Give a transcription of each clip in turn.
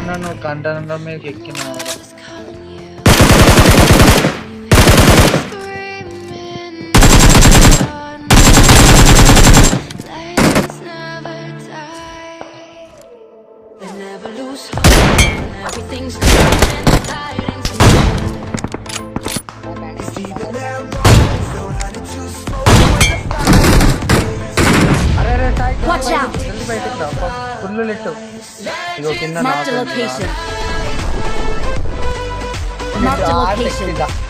అన్న నువ్వు కంటెంట్ మీదకి ఎక్కినావు Never lose hope. Everything's coming and లెట్టు ఇగో కింద Marked a నాకు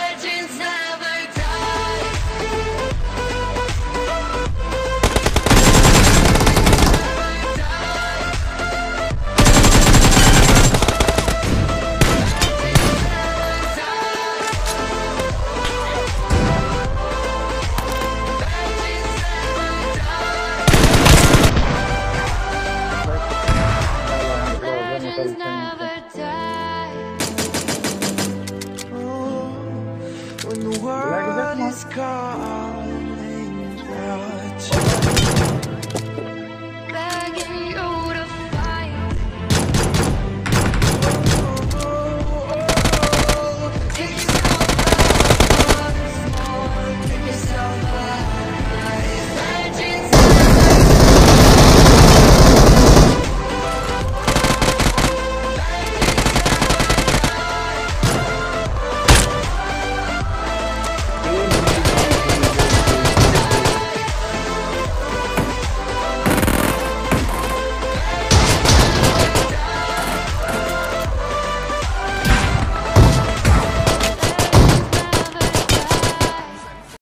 call